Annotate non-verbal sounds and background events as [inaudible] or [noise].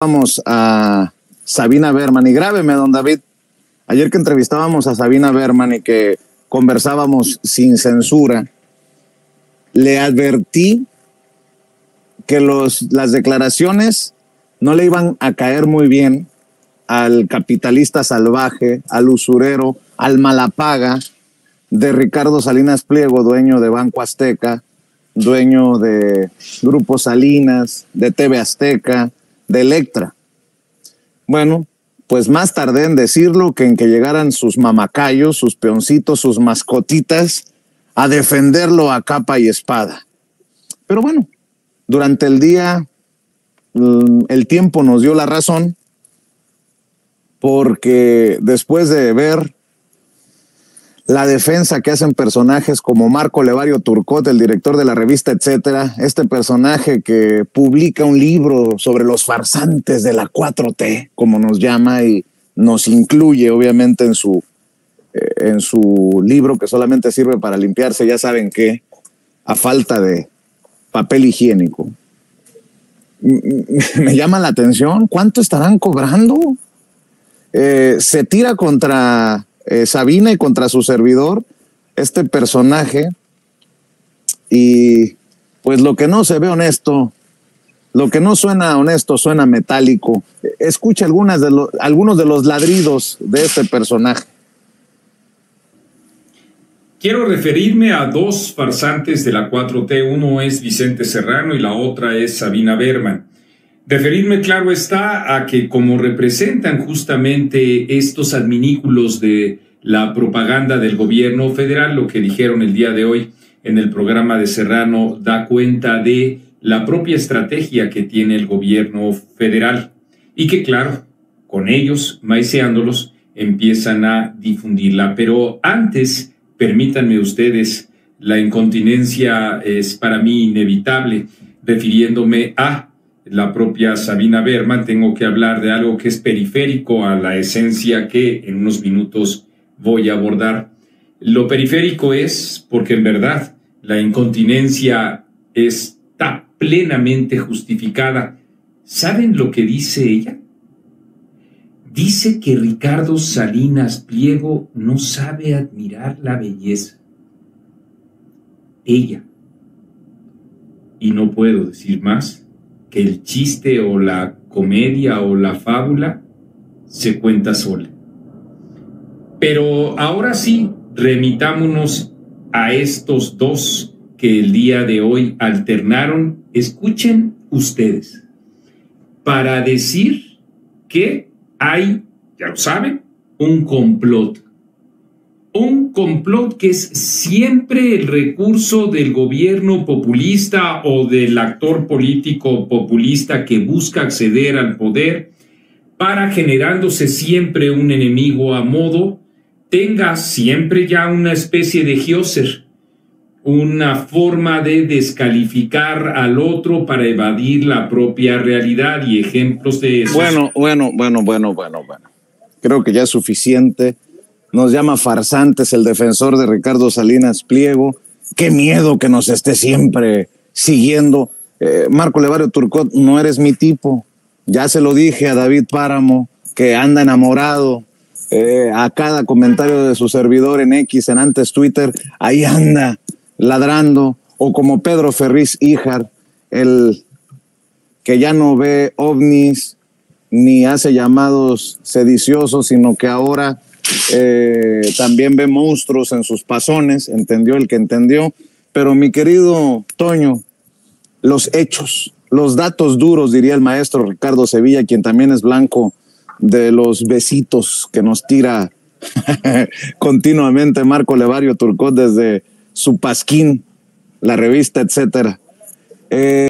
Vamos a Sabina Berman y grábeme, don David. Ayer que entrevistábamos a Sabina Berman y que conversábamos sin censura, le advertí que los, las declaraciones no le iban a caer muy bien al capitalista salvaje, al usurero, al malapaga de Ricardo Salinas Pliego, dueño de Banco Azteca, dueño de Grupo Salinas, de TV Azteca, de Electra. Bueno, pues más tardé en decirlo que en que llegaran sus mamacayos, sus peoncitos, sus mascotitas a defenderlo a capa y espada. Pero bueno, durante el día mm, el tiempo nos dio la razón porque después de ver la defensa que hacen personajes como Marco Levario Turcot, el director de la revista Etcétera, este personaje que publica un libro sobre los farsantes de la 4T, como nos llama, y nos incluye obviamente en su, eh, en su libro que solamente sirve para limpiarse, ya saben qué, a falta de papel higiénico. [laughs] Me llama la atención, ¿cuánto estarán cobrando? Eh, se tira contra eh, Sabina y contra su servidor, este personaje, y pues lo que no se ve honesto, lo que no suena honesto suena metálico. Escucha algunas de algunos de los ladridos de este personaje. Quiero referirme a dos farsantes de la 4T. Uno es Vicente Serrano y la otra es Sabina Berman. Referirme, claro está, a que como representan justamente estos adminículos de la propaganda del gobierno federal, lo que dijeron el día de hoy en el programa de Serrano da cuenta de la propia estrategia que tiene el gobierno federal y que, claro, con ellos, maiceándolos, empiezan a difundirla. Pero antes, permítanme ustedes, la incontinencia es para mí inevitable, refiriéndome a la propia Sabina Berman, tengo que hablar de algo que es periférico a la esencia que en unos minutos voy a abordar. Lo periférico es porque en verdad la incontinencia está plenamente justificada. ¿Saben lo que dice ella? Dice que Ricardo Salinas Pliego no sabe admirar la belleza. Ella. Y no puedo decir más que el chiste o la comedia o la fábula se cuenta sola. Pero ahora sí, remitámonos a estos dos que el día de hoy alternaron. Escuchen ustedes, para decir que hay, ya lo saben, un complot un complot que es siempre el recurso del gobierno populista o del actor político populista que busca acceder al poder para generándose siempre un enemigo a modo, tenga siempre ya una especie de Gioser, una forma de descalificar al otro para evadir la propia realidad y ejemplos de eso. Bueno, bueno, bueno, bueno, bueno, bueno. Creo que ya es suficiente nos llama farsantes el defensor de Ricardo Salinas Pliego. Qué miedo que nos esté siempre siguiendo. Eh, Marco Levario Turcot, no eres mi tipo. Ya se lo dije a David Páramo, que anda enamorado. Eh, a cada comentario de su servidor en X, en antes Twitter, ahí anda ladrando. O como Pedro Ferriz Híjar, el que ya no ve ovnis ni hace llamados sediciosos, sino que ahora eh, también ve monstruos en sus pasones, entendió el que entendió. Pero mi querido Toño, los hechos, los datos duros, diría el maestro Ricardo Sevilla, quien también es blanco de los besitos que nos tira [laughs] continuamente Marco Levario Turcot desde su pasquín, la revista, etcétera. Eh,